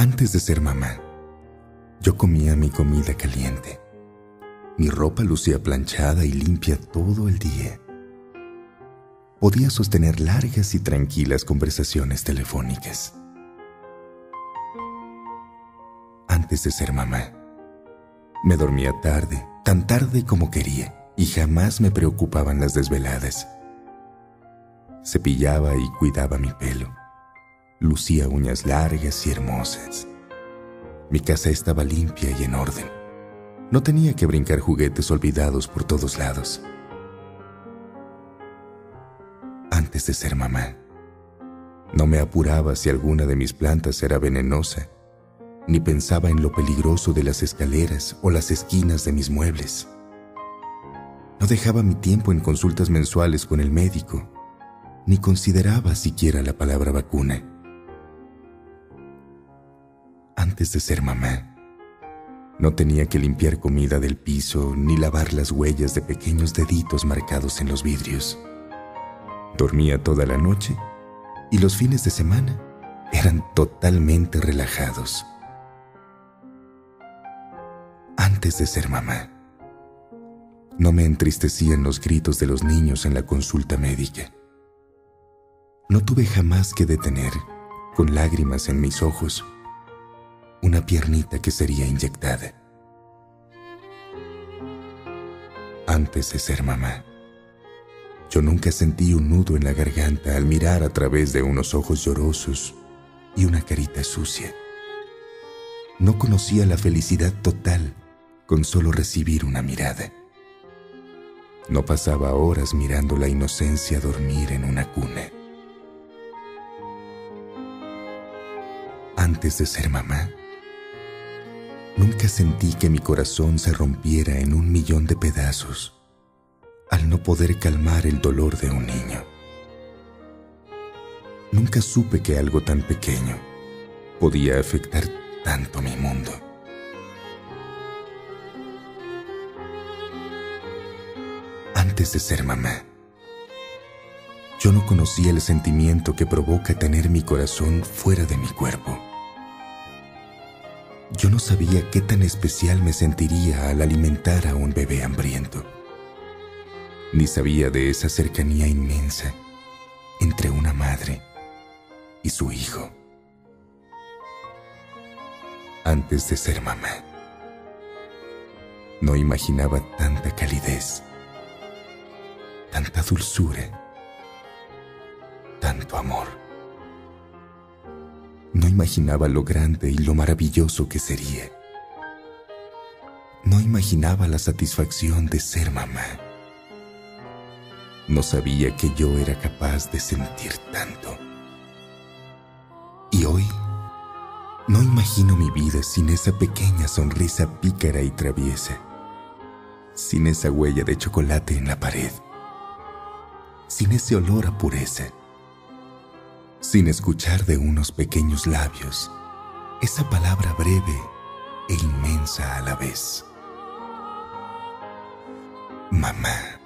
Antes de ser mamá, yo comía mi comida caliente. Mi ropa lucía planchada y limpia todo el día. Podía sostener largas y tranquilas conversaciones telefónicas. Antes de ser mamá, me dormía tarde, tan tarde como quería, y jamás me preocupaban las desveladas. Cepillaba y cuidaba mi pelo. Lucía uñas largas y hermosas. Mi casa estaba limpia y en orden. No tenía que brincar juguetes olvidados por todos lados. Antes de ser mamá, no me apuraba si alguna de mis plantas era venenosa ni pensaba en lo peligroso de las escaleras o las esquinas de mis muebles. No dejaba mi tiempo en consultas mensuales con el médico, ni consideraba siquiera la palabra vacuna. Antes de ser mamá, no tenía que limpiar comida del piso ni lavar las huellas de pequeños deditos marcados en los vidrios. Dormía toda la noche y los fines de semana eran totalmente relajados. antes de ser mamá. No me entristecían los gritos de los niños en la consulta médica. No tuve jamás que detener, con lágrimas en mis ojos, una piernita que sería inyectada. Antes de ser mamá, yo nunca sentí un nudo en la garganta al mirar a través de unos ojos llorosos y una carita sucia. No conocía la felicidad total con solo recibir una mirada. No pasaba horas mirando la inocencia dormir en una cuna. Antes de ser mamá, nunca sentí que mi corazón se rompiera en un millón de pedazos al no poder calmar el dolor de un niño. Nunca supe que algo tan pequeño podía afectar tanto mi mundo. antes de ser mamá. Yo no conocía el sentimiento que provoca tener mi corazón fuera de mi cuerpo. Yo no sabía qué tan especial me sentiría al alimentar a un bebé hambriento. Ni sabía de esa cercanía inmensa entre una madre y su hijo. Antes de ser mamá, no imaginaba tanta calidez tanta dulzura, tanto amor. Imaginaba lo grande y lo maravilloso que sería. No imaginaba la satisfacción de ser mamá. No sabía que yo era capaz de sentir tanto. Y hoy no imagino mi vida sin esa pequeña sonrisa pícara y traviesa, sin esa huella de chocolate en la pared sin ese olor a pureza, sin escuchar de unos pequeños labios esa palabra breve e inmensa a la vez. Mamá.